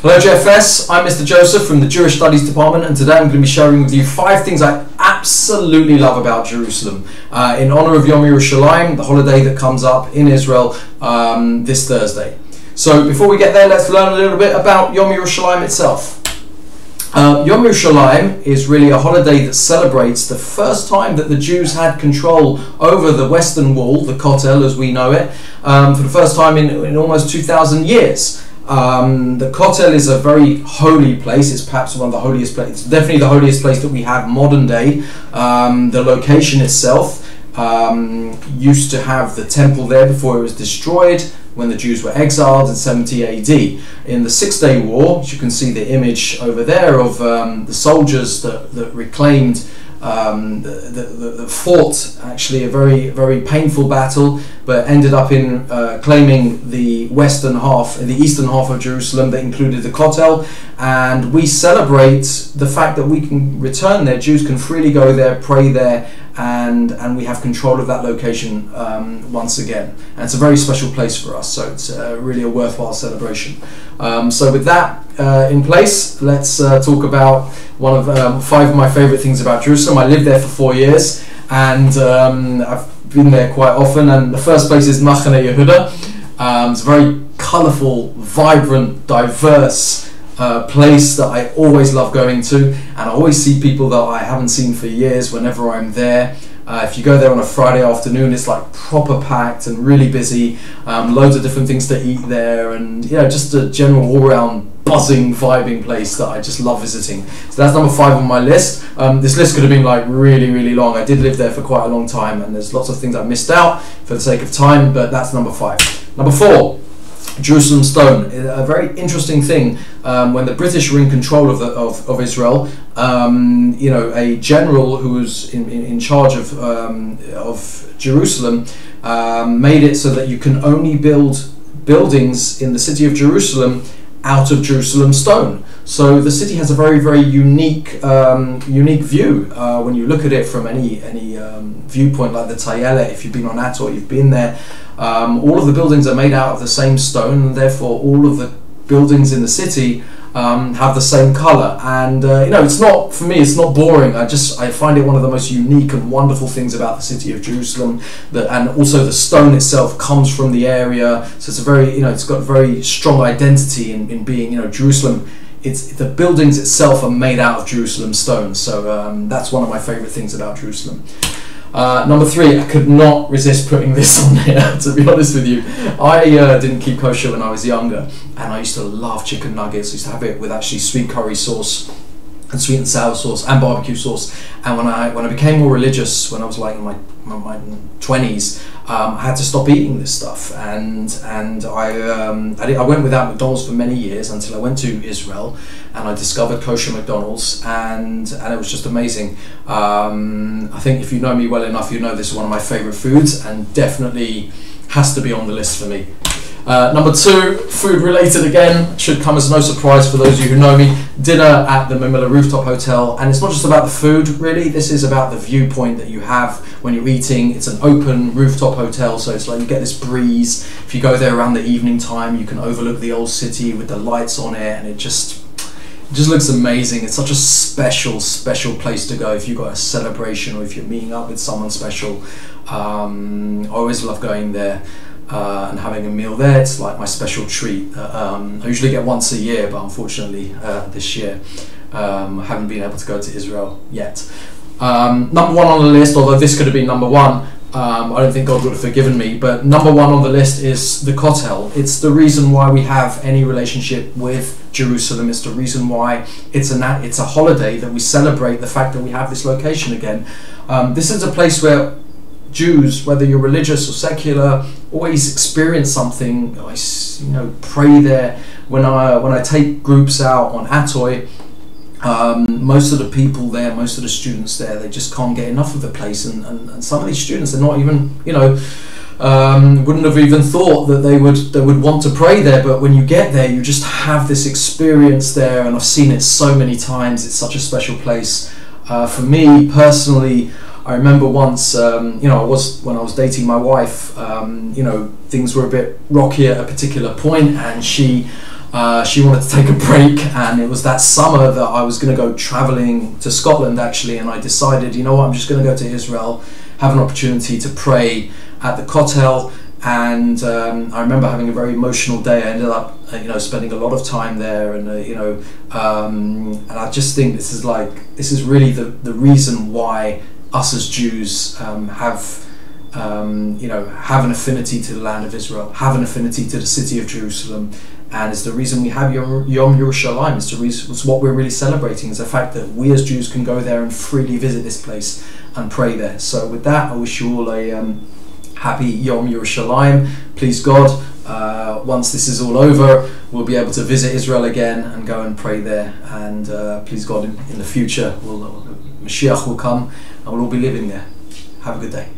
Hello JFS, I'm Mr. Joseph from the Jewish Studies Department and today I'm going to be sharing with you five things I absolutely love about Jerusalem uh, in honor of Yom Yerushalayim, the holiday that comes up in Israel um, this Thursday. So before we get there, let's learn a little bit about Yom Yerushalayim itself. Uh, Yom Yerushalayim is really a holiday that celebrates the first time that the Jews had control over the Western Wall, the Kotel as we know it, um, for the first time in, in almost 2,000 years. Um, the Kotel is a very holy place. It's perhaps one of the holiest places. Definitely the holiest place that we have modern day. Um, the location itself um, used to have the temple there before it was destroyed when the Jews were exiled in 70 AD. In the Six Day War, you can see the image over there of um, the soldiers that, that reclaimed um, fought actually a very very painful battle, but ended up in uh, claiming the western half, the eastern half of Jerusalem that included the Kotel, and we celebrate the fact that we can return there. Jews can freely go there, pray there, and and we have control of that location um, once again. And it's a very special place for us, so it's uh, really a worthwhile celebration. Um, so with that uh, in place, let's uh, talk about one of um, five of my favorite things about Jerusalem. I lived there for four years, and um, I've been there quite often. And the first place is Machane Yehuda. Um, it's a very colourful, vibrant, diverse. Place that I always love going to, and I always see people that I haven't seen for years whenever I'm there. Uh, if you go there on a Friday afternoon, it's like proper packed and really busy. Um, loads of different things to eat there, and yeah, just a general all-round buzzing, vibing place that I just love visiting. So that's number five on my list. Um, this list could have been like really, really long. I did live there for quite a long time, and there's lots of things I missed out for the sake of time, but that's number five. Number four. Jerusalem Stone, a very interesting thing. Um, when the British were in control of, the, of, of Israel, um, you know, a general who was in, in, in charge of, um, of Jerusalem um, made it so that you can only build buildings in the city of Jerusalem out of Jerusalem stone. So the city has a very, very unique, um, unique view uh, when you look at it from any any um, viewpoint, like the Tayele. If you've been on Ator, you've been there. Um, all of the buildings are made out of the same stone, and therefore all of the buildings in the city um, have the same color. And uh, you know, it's not for me. It's not boring. I just I find it one of the most unique and wonderful things about the city of Jerusalem. That and also the stone itself comes from the area, so it's a very you know it's got very strong identity in, in being you know Jerusalem. It's the buildings itself are made out of Jerusalem stone. So um, that's one of my favorite things about Jerusalem. Uh, number three, I could not resist putting this on here, to be honest with you. I uh, didn't keep kosher when I was younger, and I used to love chicken nuggets. I used to have it with actually sweet curry sauce and sweet and sour sauce and barbecue sauce. And when I when I became more religious, when I was like in my my twenties, um, I had to stop eating this stuff, and and I um, I, did, I, went without McDonald's for many years until I went to Israel, and I discovered kosher McDonald's, and and it was just amazing. Um, I think if you know me well enough, you know this is one of my favorite foods, and definitely has to be on the list for me. Uh, number two, food related again, should come as no surprise for those of you who know me. Dinner at the Mamilla Rooftop Hotel, and it's not just about the food, really. This is about the viewpoint that you have when you're eating. It's an open rooftop hotel, so it's like you get this breeze. If you go there around the evening time, you can overlook the old city with the lights on it, and it just it just looks amazing. It's such a special, special place to go if you've got a celebration or if you're meeting up with someone special. Um, I always love going there uh, and having a meal there. It's like my special treat. Uh, um, I usually get once a year, but unfortunately uh, this year um, I haven't been able to go to Israel yet. Um, number one on the list, although this could have been number one, um, I don't think God would have forgiven me, but number one on the list is the Kotel. It's the reason why we have any relationship with Jerusalem. It's the reason why it's a, it's a holiday that we celebrate the fact that we have this location again. Um, this is a place where Jews, whether you're religious or secular, always experience something. I, you know, pray there. When I when I take groups out on Atoy, um, most of the people there, most of the students there, they just can't get enough of the place. And, and, and some of these students are not even, you know, um, wouldn't have even thought that they would they would want to pray there. But when you get there, you just have this experience there, and I've seen it so many times. It's such a special place. Uh, for me personally, I remember once, um, you know, I was when I was dating my wife. Um, you know, things were a bit rocky at a particular point, and she Uh, she wanted to take a break, and it was that summer that I was going to go traveling to Scotland actually, and I decided, you know what, I'm just going to go to Israel, have an opportunity to pray at the Kotel. And um, I remember having a very emotional day. I ended up, uh, you know, spending a lot of time there, and uh, you know, um, and I just think this is like this is really the the reason why us as Jews um, have um, you know, have an affinity to the land of Israel, have an affinity to the city of Jerusalem, and it's the reason we have Yom, Yom Yerushalayim. It's the reason. It's what we're really celebrating. Is the fact that we as Jews can go there and freely visit this place and pray there. So with that, I wish you all a um, happy Yom Yerushalayim. Please God, uh, once this is all over, we'll be able to visit Israel again and go and pray there. And uh, please God, in, in the future, we'll, Mashiach will come and we'll all be living there. Have a good day.